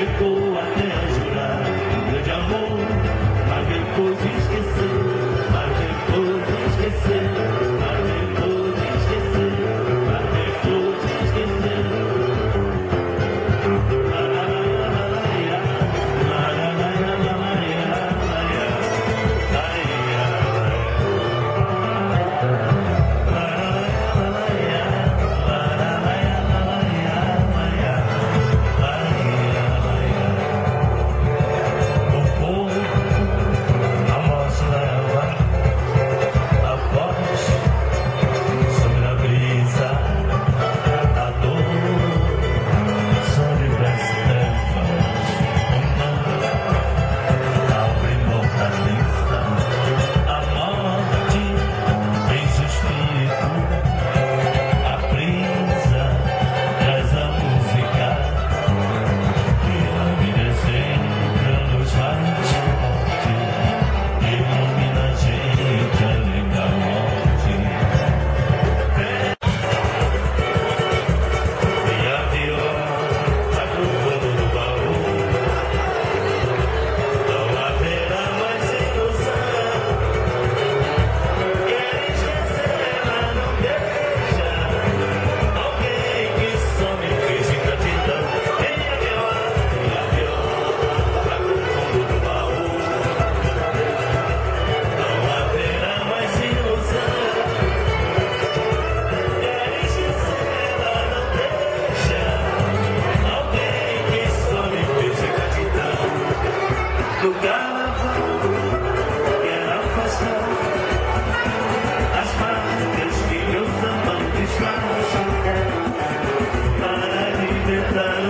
Michael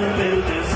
build this